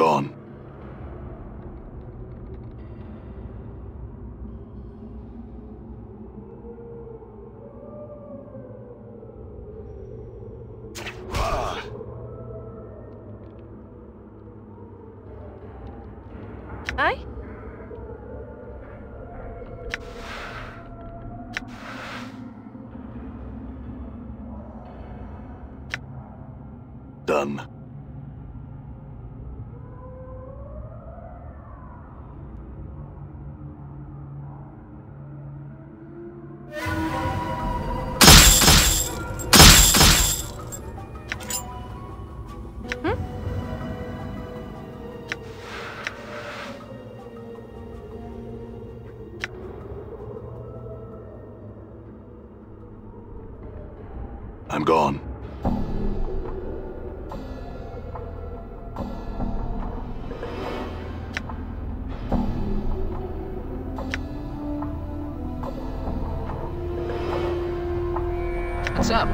gone. Aye? I'm gone. What's up?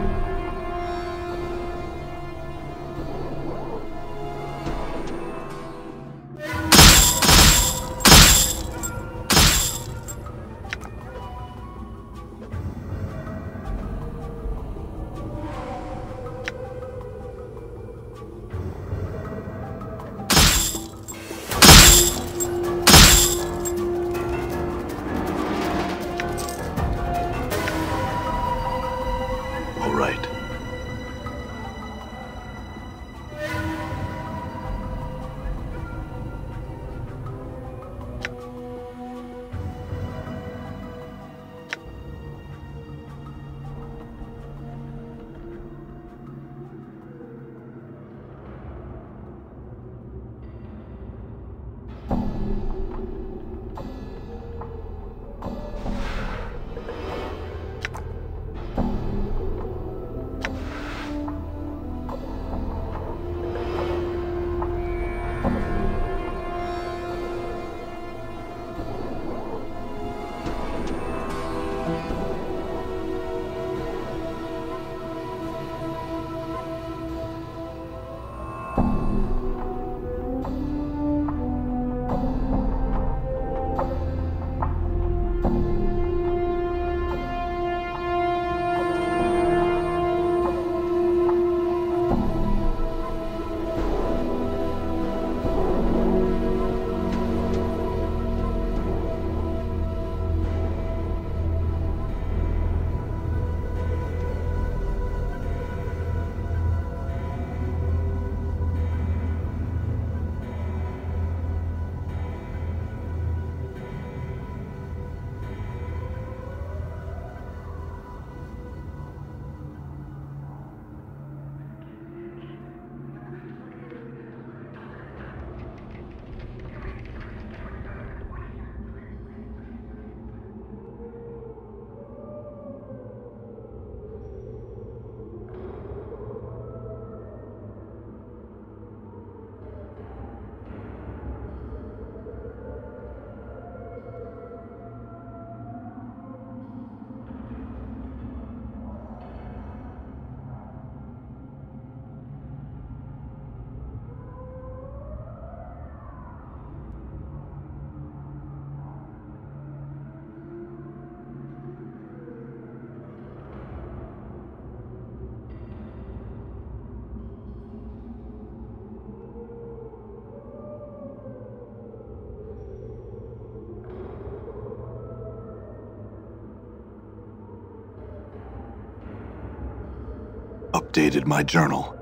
Updated my journal.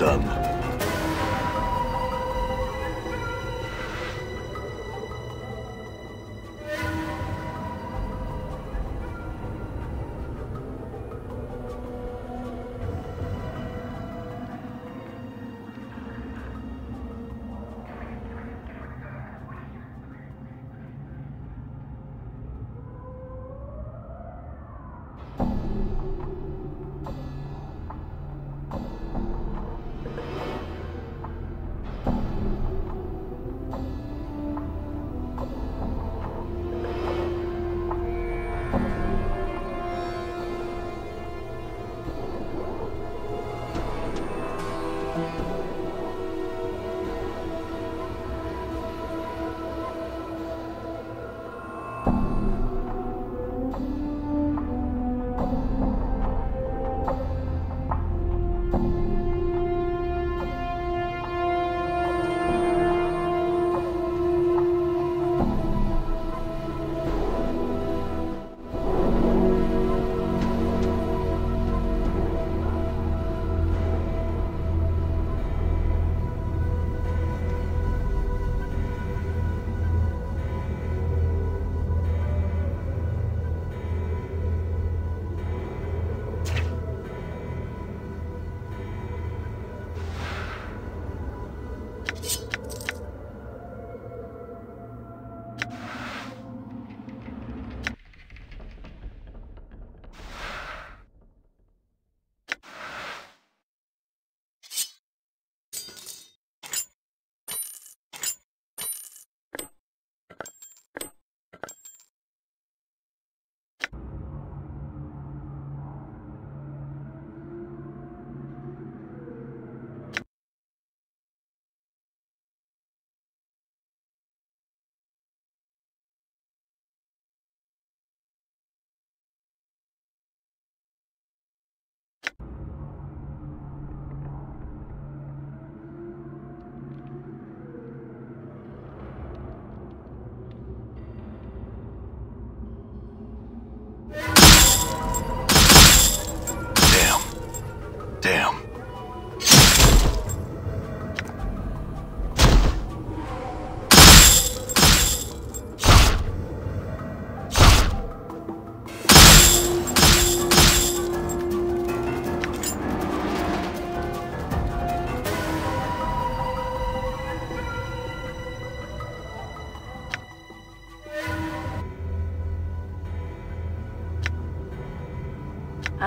Done.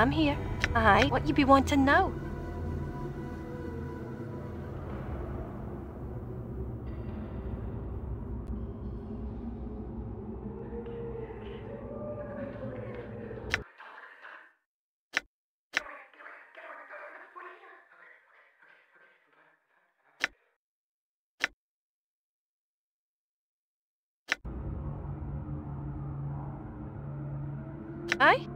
I'm here. Aye, what you be wanting now? Aye?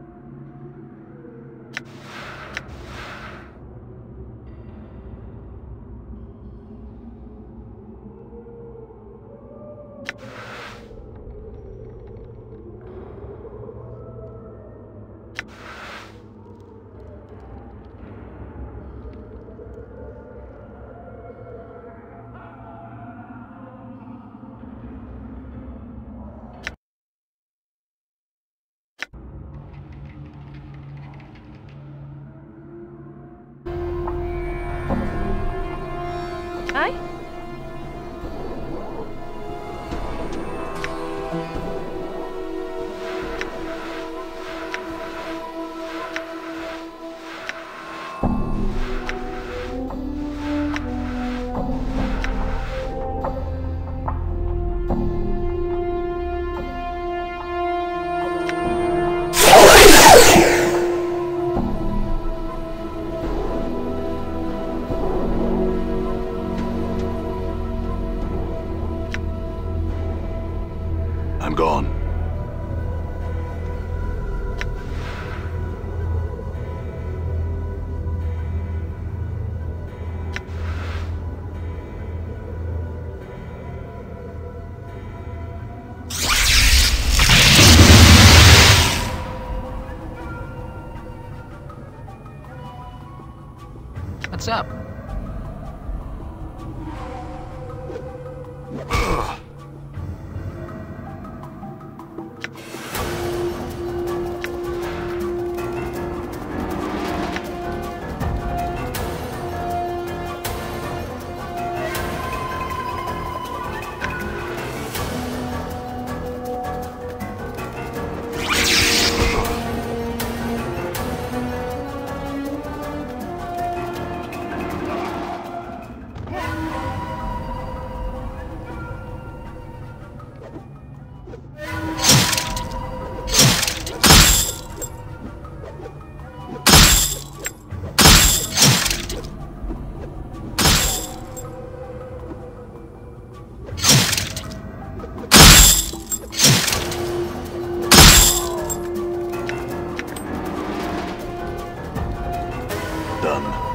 Up? Done.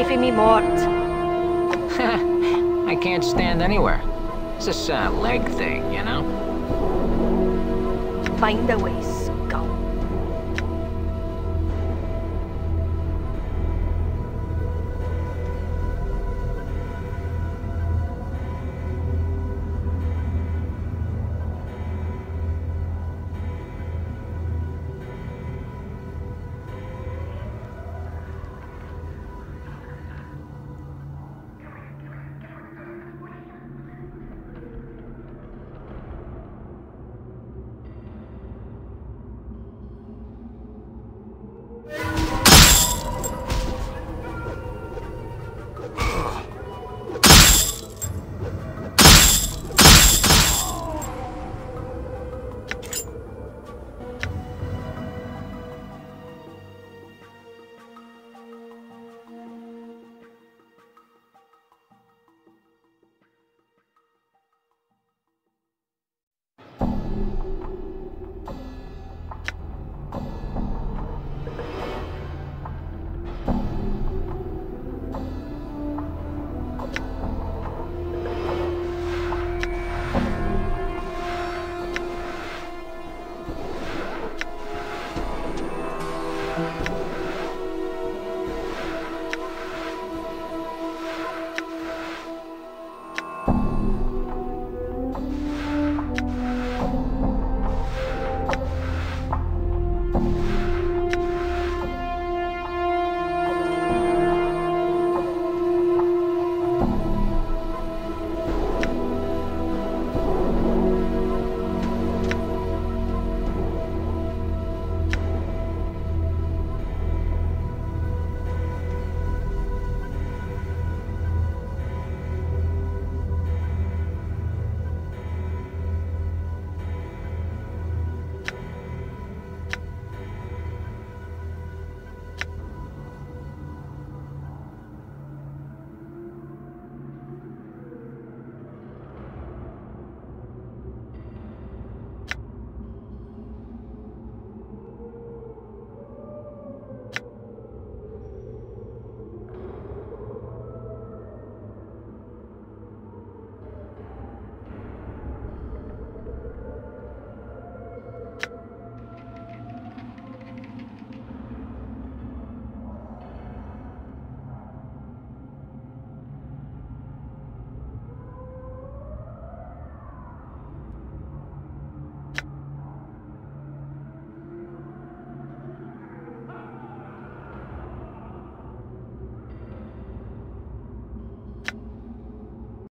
Away from me, Mort. I can't stand anywhere. It's this uh, leg thing, you know? Find a way,